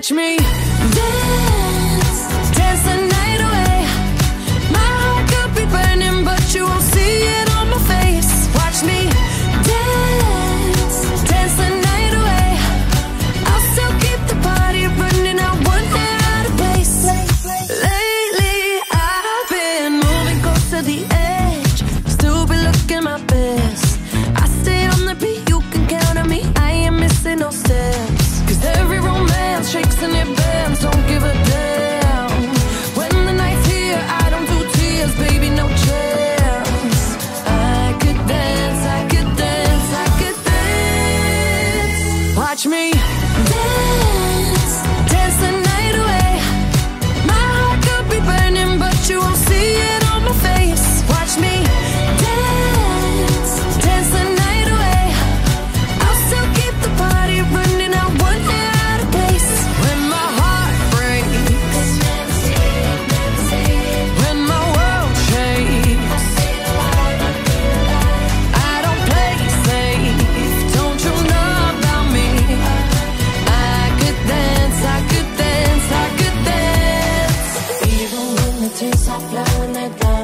watch me. Tears are flowing, they're down.